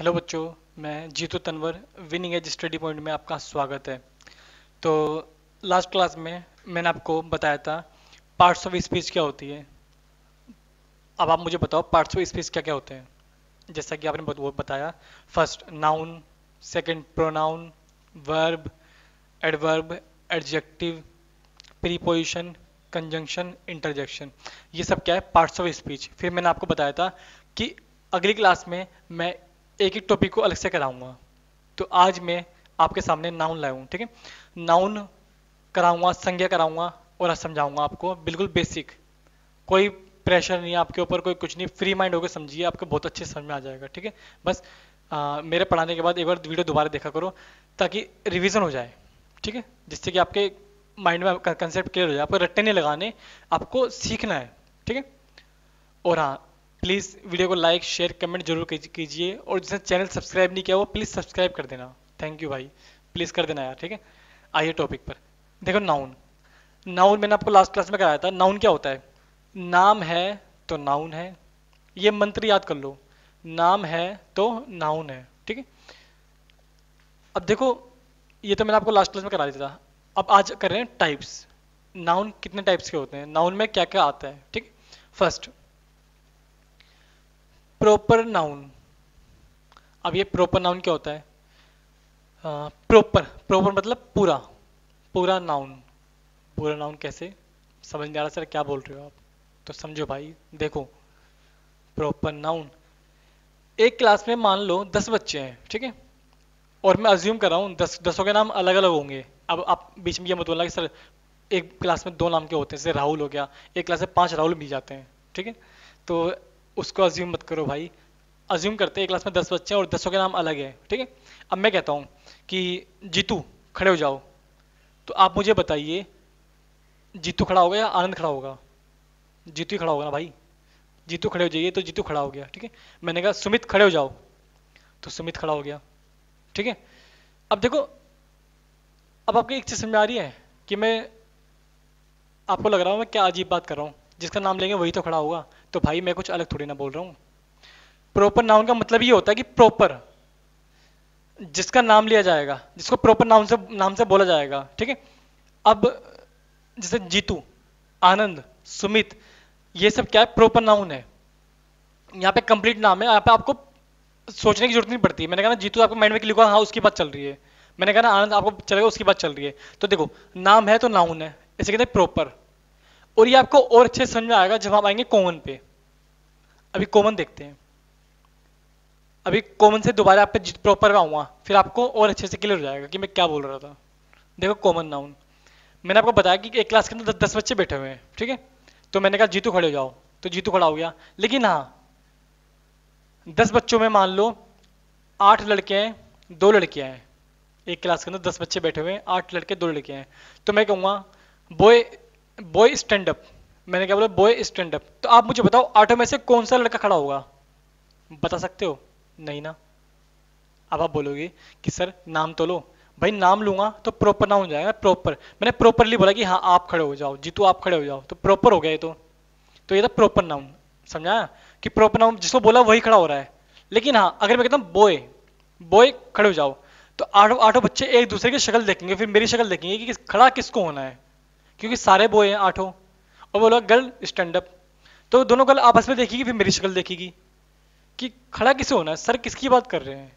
Hello बच्चों, मैं Jeetu Tanwar winning edge study point में आपका स्वागत है। तो लास्ट क्लास में मैंने आपको बताया था पार्ट्स ऑफ़ स्पीच क्या होती है। अब आप मुझे बताओ पार्ट्स ऑफ़ स्पीच क्या क्या होते हैं? जैसा कि आपने वो बताया first noun second pronoun verb adverb adjective preposition conjunction interjection ये सब क्या है पार्ट्स ऑफ़ स्पीच फिर मैंने आपको बताया था कि अगली क्लास में मैं एक एक टॉपिक को अलग से कराऊँगा। तो आज मैं आपके सामने नाउन लाया ठीक है? नाउन कराऊँगा संज्ञा कराऊँगा और समझाऊँगा आपको बिल्कुल बेसिक कोई प्रेशर नहीं है आपके ऊपर कोई कुछ नहीं फ्री माइंड होकर समझिए आपको बहुत अच्छे समझ में आ जाएगा ठीक है? बस आ, मेरे पढ़ाने के बाद एक बार वीडियो दोबारा देखा करो ताकि रिविजन हो जाए ठीक है? जिससे कि आपके माइंड में कंसेप्ट क्लियर हो जाए। आपको रट्टे नहीं लगाने आपको सीखना है ठीक है? और हाँ प्लीज़ वीडियो को लाइक, शेयर, कमेंट ज़रूर कीजिए। और जिसने चैनल सब्सक्राइब नहीं किया वो प्लीज़ सब्सक्राइब कर देना। थैंक यू भाई। प्लीज़ कर देना यार, ठीक है? आइए टॉपिक पर। देखो नाउन नाउन मैंने आपको लास्ट क्लास में कराया था। नाउन क्या होता है? नाम है तो नाउन है। ये मंत्र याद कर लो। नाम है तो नाउन है, ठीक है? अब देखो, ये तो मैंने आपको लास्ट क्लास में करा दिया था। अब आज कर रहे हैं टाइप्स नाउन कितने टाइप्स के होते हैं? नाउन में क्या क्या आता है, ठीक? फ़र्स्ट प्रॉपर नाउन अब ये प्रॉपर नाउन क्या होता है? प्रॉपर प्रॉपर मतलब पूरा पूरा नाउन पूरा नाउन कैसे? समझ नहीं आ रहा, सर, क्या बोल रहे हो आप? तो समझो भाई, देखो प्रॉपर नाउन एक क्लास में मान लो दस बच्चे हैं, ठीक है? और मैं अज्यूम कर रहा हूँ, दस, दसों के नाम अलग अलग होंगे. अब आप बीच में ये मत बोलना कि, सर, एक क्लास में दो नाम के होते हैं, जैसे राहुल हो गया, एक क्लास में पाँच राहुल मिल जाते हैं, ठीक है? तो उसको अज्यूम मत करो भाई। अज्यूम करते हैं क्लास में दस बच्चे हैं और दसों के नाम अलग है, ठीक है? अब मैं कहता हूँ कि जीतू, खड़े हो जाओ। तो आप मुझे बताइए, जीतू खड़ा होगा या आनंद खड़ा होगा? जीतू ही खड़ा होगा ना भाई। जीतू खड़े हो जाइए तो जीतू खड़ा हो गया, ठीक है? मैंने कहा, सुमित, खड़े हो जाओ। तो सुमित खड़ा हो गया, ठीक है? अब देखो, अब आपको एक चीज़ समझ आ रही है कि मैं, आपको लग रहा हूँ मैं क्या अजीब बात कर रहा हूँ। जिसका नाम लेंगे वही तो खड़ा होगा। तो भाई, मैं कुछ अलग थोड़ी ना बोल रहा हूँ। प्रॉपर नाउन का मतलब ये होता है कि प्रॉपर जिसका नाम लिया जाएगा, जिसको प्रॉपर नाम से नाम से बोला जाएगा, ठीक है? अब, जैसे जीतू, आनंद, सुमित, ये सब क्या है? प्रॉपर नाउन है। यहाँ पे कंप्लीट नाम है, यहाँ पे आपको सोचने की ज़रूरत नहीं पड़ती। मैंने कहा ना, जीतू आपको माइंड में लिखा हाँ उसकी बात चल रही है। मैंने कहा ना, आनंद आपको चलेगा, उसकी बात चल रही है। तो देखो, नाम है तो नाउन है। इसे कहते हैं प्रॉपर और ये आपको और अच्छे समझ में आएगा जब हम आएँगे कॉमन पे। अभी कॉमन देखते हैं। अभी कॉमन से दोबारा आप पे प्रॉपर आऊँगा फिर आपको और अच्छे से क्लियर हो जाएगा कि मैं क्या बोल रहा था। देखो कॉमन नाउन मैंने आपको बताया कि एक क्लास के अंदर दस बच्चे बैठे हुए हैं, ठीक है? तो मैंने कहा, जीतू खड़े हो जाओ। तो जीतू खड़ा हो गया। लेकिन हाँ दस बच्चों में मान लो, आठ लड़के हैं, दो लड़कियाँ हैं। एक क्लास के अंदर दस बच्चे बैठे हुए हैं, आठ लड़के, दो लड़के हैं। तो मैं कहूँगा बॉय बॉय स्टैंड अप मैंने क्या बोला बॉय स्टैंड अप तो आप मुझे बताओ ऑटो में से कौन सा लड़का खड़ा होगा? बता सकते हो? नहीं ना? अब आप बोलोगे कि, सर, नाम तो लो। भाई, नाम लूँगा तो प्रॉपर नाम हो जाएगा प्रॉपर मैंने प्रॉपरली बोला कि हाँ आप खड़े हो जाओ। जीतू, आप खड़े हो जाओ। तो प्रॉपर हो गया ये तो। तो ये था प्रॉपर नाउन समझाया कि प्रॉपर नाउन जिसको बोला वही खड़ा हो रहा है। लेकिन हाँ अगर मैं कहता हूँ बॉय बॉय खड़े हो जाओ तो आठों आठों बच्चे एक दूसरे की शक्ल देखेंगे, फिर मेरी शक्ल देखेंगे कि खड़ा किसको होना है। क्योंकि सारे बोए हैं, आठों। और बोला गर्ल स्टैंड अप। तो दोनों गर्ल आपस में देखेगी, फिर मेरी शक्ल देखेगी। कि खड़ा किसे होना है? सर किसकी बात कर रहे हैं?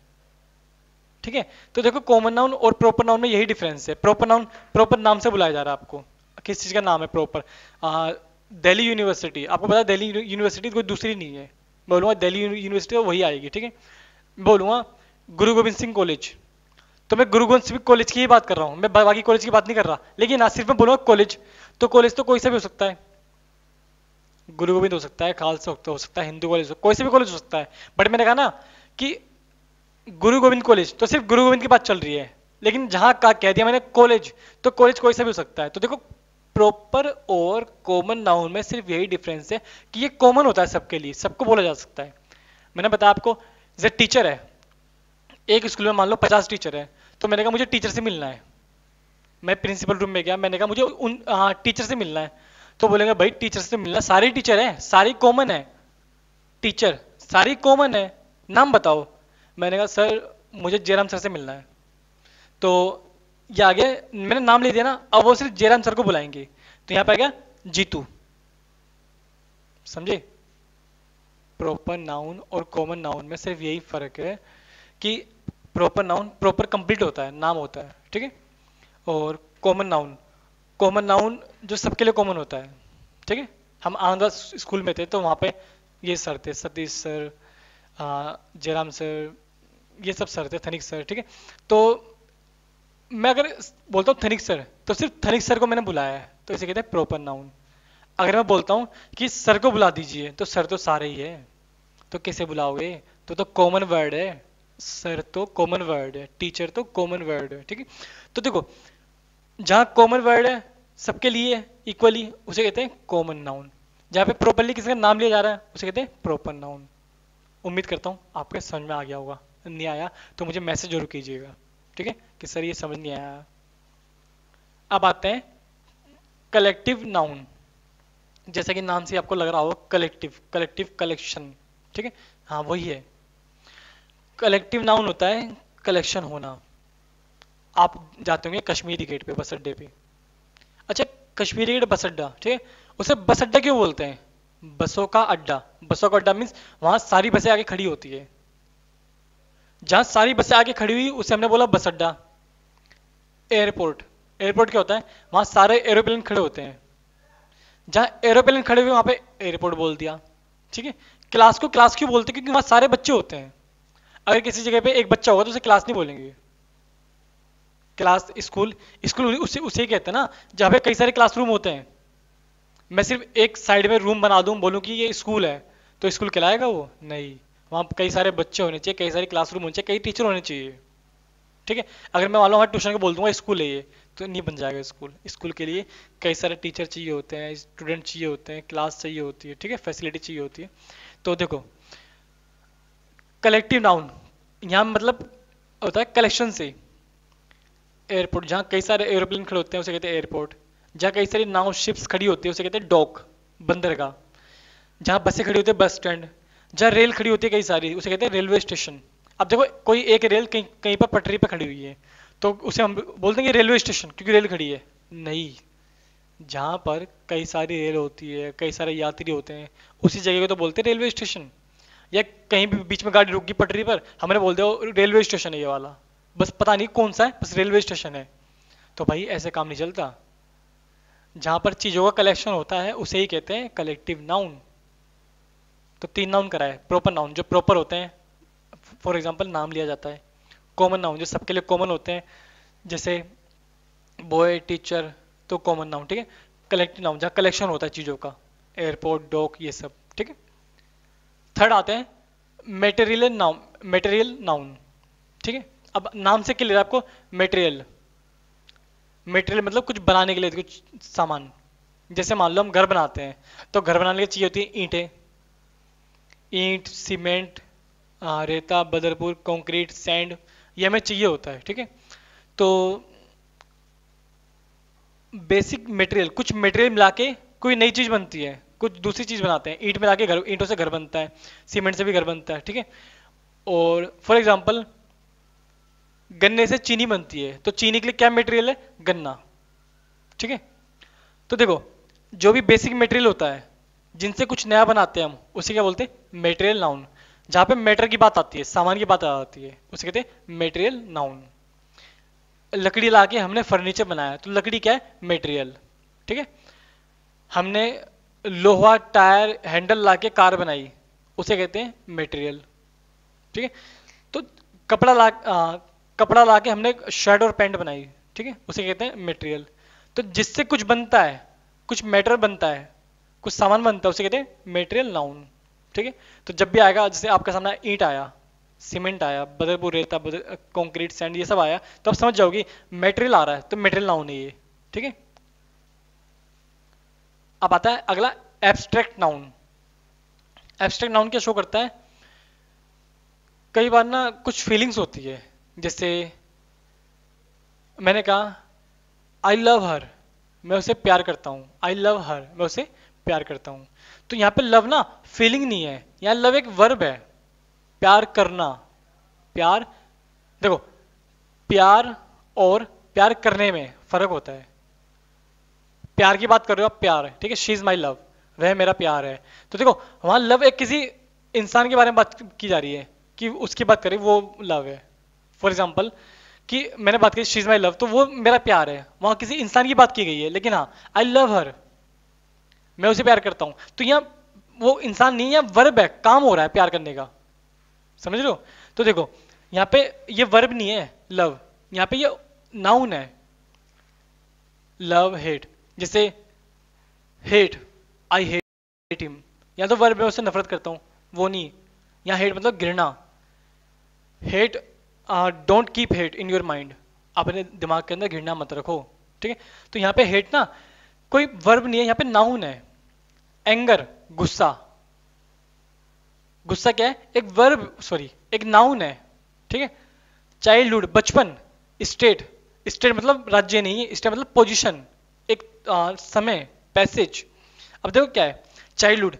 ठीक है? तो देखो कॉमन नाउन और प्रॉपर नाउन में यही डिफरेंस है। प्रॉपर नाउन प्रॉपर नाम से बुलाया जा रहा है आपको। किस चीज़ का नाम है प्रॉपर दिल्ली यूनिवर्सिटी आपको पता है, दिल्ली यूनिवर्सिटी कोई दूसरी नहीं है। बोलूँगा, दिल्ली यूनिवर्सिटी वही आएगी, ठीक है? बोलूँगा, गुरु गोविंद सिंह कॉलेज तो मैं गुरु गोविंद सिंह कॉलेज की ही बात कर रहा हूँ। मैं बाकी कॉलेज की बात नहीं कर रहा। लेकिन ना सिर्फ़ मैं बोलूँगा कॉलेज तो कॉलेज तो कोई सा भी हो सकता है। गुरु गोविंद हो सकता है, खालसा हो सकता है हिंदू कॉलेज कोई सा भी कॉलेज हो सकता है। बट मैंने कहा ना कि गुरु गोविंद कॉलेज तो सिर्फ़ गुरु गोविंद की बात चल रही है। लेकिन जहाँ का कह दिया मैंने कॉलेज तो कॉलेज कोई सा भी हो सकता है। तो देखो प्रॉपर और कॉमन नाउन में सिर्फ़ यही डिफरेंस है कि ये कॉमन होता है सबके लिए, सबको बोला जा सकता है। मैंने बताया आपको, जैसे टीचर है, एक स्कूल में मान लो पचास टीचर है तो मैंने कहा, मुझे टीचर से मिलना है। मैं प्रिंसिपल रूम में गया, मैंने कहा, मुझे उन हाँ टीचर से मिलना है। तो बोलेंगे, भाई टीचर से मिलना, सारी टीचर है, सारी कॉमन है। टीचर सारी कॉमन है, नाम बताओ। मैंने कहा, सर, मुझे जयराम सर से मिलना है। तो ये आगे मैंने नाम ले दिया ना, अब वो सिर्फ़ जयराम सर को बुलाएँगे। तो यहाँ पे आ गया, जीतू। समझे? प्रॉपर नाउन और कॉमन नाउन में सिर्फ़ यही फ़र्क है कि प्रॉपर नाउन प्रॉपर कंप्लीट होता है, नाम होता है, ठीक है? और कॉमन नाउन कॉमन नाउन जो सबके लिए कॉमन होता है, ठीक है? हम आनंदा स्कूल में थे तो वहाँ पे ये सर थे, सतीश सर जयराम सर, ये सब सर थे, थनिक सर, ठीक है? तो मैं अगर बोलता हूँ थनिक सर तो सिर्फ़ थनिक सर को मैंने बुलाया है तो इसे कहते हैं प्रॉपर नाउन अगर मैं बोलता हूँ कि सर को बुला दीजिए तो सर तो सारे ही है तो कैसे बुलाओगे? तो तो कॉमन वर्ड है। सर तो कॉमन वर्ड है टीचर तो कॉमन वर्ड है, ठीक है? तो देखो, जहाँ कॉमन वर्ड है, सबके लिए इक्वली उसे कहते हैं कॉमन नाउन जहाँ पे प्रॉपरली किसी का नाम लिया जा रहा है, उसे कहते हैं प्रॉपर नाउन उम्मीद करता हूँ आपके समझ में आ गया होगा। नहीं आया तो मुझे मैसेज ज़रूर कीजिएगा, ठीक है? कि सर, ये समझ नहीं आया। अब आते हैं कलेक्टिव नाउन जैसा कि नाम से आपको लग रहा होगा कलेक्टिव कलेक्टिव कलेक्शन ठीक है? हाँ वही है। कलेक्टिव नाउन होता है कलेक्शन होना। आप जाते होंगे कश्मीरी गेट पे, बस अड्डे पे। अच्छा कश्मीरी गेट बस अड्डा, ठीक है? उसे बस अड्डा क्यों बोलते हैं? बसों का अड्डा। बसों का अड्डा मीन्स वहाँ सारी बसें आगे खड़ी होती है। जहाँ सारी बसें आगे खड़ी हुई, उसे हमने बोला बस अड्डा। एयरपोर्ट एयरपोर्ट क्या होता है? वहाँ सारे एरोप्लेन खड़े होते हैं। जहाँ एरोप्लेन खड़े हुए, वहाँ पे एयरपोर्ट बोल दिया। ठीक है? क्लास को क्लास क्यों बोलते हैं? क्योंकि वहाँ सारे बच्चे होते हैं। अगर किसी जगह पे एक बच्चा होगा तो उसे क्लास नहीं बोलेंगे। क्लास स्कूल स्कूल उसे उसे कहते हैं ना, जहाँ पे कई सारे क्लासरूम होते हैं। मैं सिर्फ़ एक साइड में रूम बना दूँ, बोलूँ कि ये स्कूल है तो स्कूल कहलाएगा वो? नहीं। वहाँ कई सारे बच्चे होने चाहिए, कई सारे क्लासरूम होने चाहिए, कई टीचर होने चाहिए। ठीक है? अगर मैं लो ट्यूशन को बोल दूँगा स्कूल है ये तो नहीं बन जाएगा स्कूल स्कूल के लिए कई सारे टीचर चाहिए होते हैं स्टूडेंट चाहिए होते हैं क्लास चाहिए होती है, ठीक है? फैसिलिटी चाहिए होती है। तो देखो कलेक्टिव नाउन यहाँ मतलब होता है कलेक्शन से। एयरपोर्ट जहाँ कई सारे एरोप्लेन खड़े होते हैं, उसे कहते हैं एयरपोर्ट जहाँ कई सारी नाव शिप्स खड़ी होती है, उसे कहते हैं डॉक बंदरगाह. जहाँ बसें खड़ी होती है बस स्टैंड जहाँ रेल खड़ी होती है, कई सारी, उसे कहते हैं रेलवे स्टेशन अब देखो, कोई एक रेल कहीं कहीं पर पटरी पर खड़ी हुई है तो उसे हम बोल देंगे रेलवे स्टेशन क्योंकि रेल खड़ी है। नहीं। जहाँ पर कई सारी रेल होती है, कई सारे यात्री होते हैं, उसी जगह को तो बोलते हैं रेलवे स्टेशन या कहीं भी बीच में गाड़ी रुक गई पटरी पर हमने बोल दिया रेलवे स्टेशन है ये वाला। बस पता नहीं कौन सा है, बस रेलवे स्टेशन है। तो भाई, ऐसे काम नहीं चलता। जहाँ पर चीज़ों का कलेक्शन होता है, उसे ही कहते हैं कलेक्टिव नाउन तो तीन नाउन कराए प्रॉपर नाउन जो प्रॉपर होते हैं। फॉर एग्ज़ाम्पल नाम लिया जाता है। कॉमन नाउन जो सबके लिए कॉमन होते हैं। जैसे बॉय टीचर तो कॉमन नाउन ठीक है? कलेक्टिव नाउन जहाँ कलेक्शन होता है चीज़ों का। एयरपोर्ट डॉक ये सब, ठीक है? थर्ड आते हैं मेटेरियल नाउन मेटेरियल नाउन ठीक है? अब नाम से क्लियर आपको मेटेरियल मेटेरियल मतलब कुछ बनाने के लिए, कुछ सामान। जैसे मान लो हम घर बनाते हैं तो घर बनाने के लिए चाहिए होती है ईंटें। ईंट सीमेंट रेता, बदरपुर कंक्रीट सैंड ये हमें चाहिए होता है, ठीक है? तो बेसिक मटेरियल कुछ मटेरियल मिला के कोई नई चीज़ बनती है। कुछ दूसरी चीज़ बनाते हैं। ईंट मिला के घर ईंटों से घर बनता है, सीमेंट से भी घर बनता है, ठीक है? और फॉर एग्ज़ाम्पल गन्ने से चीनी बनती है तो चीनी के लिए क्या मटेरियल है? गन्ना, ठीक है? तो देखो, जो भी बेसिक मटेरियल होता है, जिनसे कुछ नया बनाते हैं हम, उसे क्या बोलते हैं? मेटेरियल नाउन जहाँ पे मैटर की बात आती है, सामान की बात आती है, उसे कहते हैं मेटेरियल नाउन लकड़ी ला के हमने फर्नीचर बनाया तो लकड़ी क्या है? मेटेरियल ठीक है? हमने लोहा टायर हैंडल ला के कार बनाई। उसे कहते हैं मेटेरियल ठीक है? तो कपड़ा ला आ, कपड़ा ला के हमने शर्ट और पैंट बनाई। ठीक है? उसे कहते हैं मेटेरियल तो जिससे कुछ बनता है कुछ मैटर बनता है कुछ सामान बनता है उसे कहते हैं मेटेरियल नाउन ठीक है? तो जब भी आएगा जैसे आपके सामने ईंट आया सीमेंट आया बदरपुर रेता बदर कॉन्क्रीट सैंड ये सब आया तो आप समझ जाओगे मेटेरियल आ रहा है तो मेटेरियल नाउन है ये। ठीक है? अब आता है अगला एब्स्ट्रैक्ट नाउन एब्स्ट्रैक्ट नाउन क्या शो करता है? कई बार ना कुछ फीलिंग्स होती है। जैसे, मैंने कहा आई लव हर मैं उसे प्यार करता हूँ। आई लव हर मैं उसे प्यार करता हूँ। तो यहाँ पे लव ना फीलिंग नहीं है। यहाँ लव एक वर्ब है। प्यार करना। प्यार, देखो, प्यार और प्यार करने में फ़र्क होता है। प्यार की बात कर रहे हो, आप प्यार है, ठीक है? शी इज़ माई लव वह मेरा प्यार है। तो देखो, वहाँ लव एक किसी इंसान के बारे में बात की जा रही है, कि उसकी बात करें वो लव है। फॉर एग्ज़ाम्पल कि मैंने बात की शी इज़ माई लव तो वो मेरा प्यार है। वहाँ किसी इंसान की बात की गई है, लेकिन हाँ आई लव हर मैं उसे प्यार करता हूँ। तो यहाँ वो इंसान नहीं है वर्ब है, काम हो रहा है प्यार करने का। समझ लो तो देखो, यहाँ पे ये वर्ब नहीं है लव यहाँ पे ये नाउन है। लव हेट जैसे हेट आई हेट हिम या तो वर्ब है उससे नफरत करता हूँ, वो नहीं। यहाँ हेट मतलब घृणा। Hate don't keep hate in your mind अपने दिमाग के अंदर घृणा मत रखो, ठीक है? तो यहाँ पे हेट ना, कोई वर्ब नहीं है, यहाँ पे नाउन है। एंगर गुस्सा। गुस्सा क्या है? एक वर्ब सॉरी एक नाउन है, ठीक है? चाइल्डहुड बचपन स्टेट स्टेट मतलब राज्य नहीं है स्टेट मतलब पोजीशन एक आ, समय पैसेज अब देखो क्या है childhood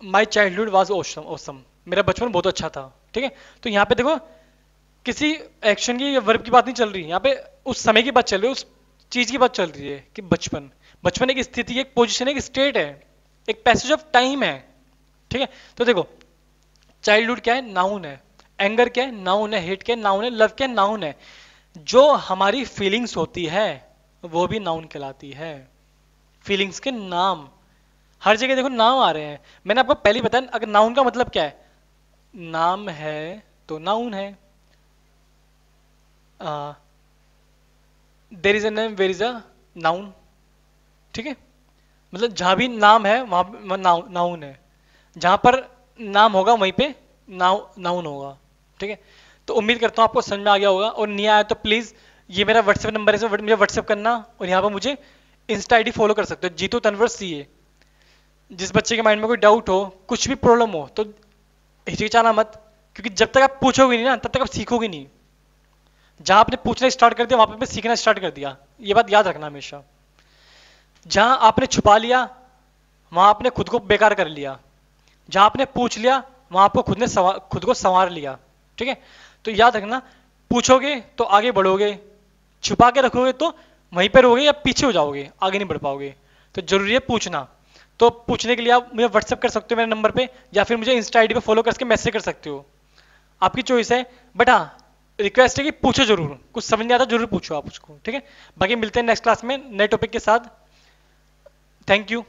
my childhood was awesome awesome मेरा बचपन बहुत अच्छा था ठीक है? तो यहाँ पे देखो किसी एक्शन की या वर्ब की बात नहीं चल रही यहाँ पे उस समय की बात चल रही है उस चीज़ की बात चल रही है कि बचपन. बचपन एक स्थिति एक पोजिशन एक स्टेट है एक पैसेज ऑफ़ टाइम है ठीक है? तो देखो चाइल्डहुड क्या है? नाउन है. एंगर क्या है? नाउन है. हेट क्या है? नाउन है. लव क्या है? नाउन है. जो हमारी फीलिंग्स होती है वो भी नाउन कहलाती है। फीलिंग्स के नाम। हर जगह देखो नाम आ रहे हैं। मैंने आपको पहले बताया, अगर नाउन का मतलब क्या है? नाम है तो नाउन है। There is a name where is a noun ठीक है? मतलब जहाँ भी नाम है, वहाँ नाउन नाउन है। जहाँ पर नाम होगा, वहीं पे नाउ, नाउन होगा। ठीक है? तो उम्मीद करता हूँ आपको समझ में आ गया होगा। और नहीं आया तो प्लीज़ ये मेरा व्हाट्सएप नंबर है मुझे व्हाट्सएप करना और यहाँ पर मुझे इंस्टा आई फॉलो कर सकते हो। जीतो तनवर सी जिस बच्चे के माइंड में कोई डाउट हो, कुछ भी प्रॉब्लम हो तो हिचकिचाना मत, क्योंकि जब तक आप पूछोगे नहीं ना, तब तक आप सीखोगे नहीं। जहाँ आपने पूछना स्टार्ट कर दिया, वहाँ पर सीखना स्टार्ट कर दिया। ये बात याद रखना हमेशा। जहाँ आपने छुपा लिया, वहाँ आपने खुद को बेकार कर लिया। जहाँ आपने पूछ लिया, वहाँ आपको खुद ने खुद को संवार लिया। ठीक है? तो याद रखना, पूछोगे तो आगे बढ़ोगे। छुपा के रखोगे तो वहीं पर रहोगे या पीछे हो जाओगे, आगे नहीं बढ़ पाओगे। तो ज़रूरी है पूछना। तो पूछने के लिए आप मुझे व्हाट्सअप कर सकते हो मेरे नंबर पे, या फिर मुझे इंस्टा आईडी पे फॉलो करके मैसेज कर सकते हो। आपकी चॉइस है बट हाँ रिक्वेस्ट है कि पूछो ज़रूर। कुछ समझ नहीं आता, ज़रूर पूछो आप उसको, ठीक है? बाकी मिलते हैं नेक्स्ट क्लास में, नए टॉपिक के साथ। Thank you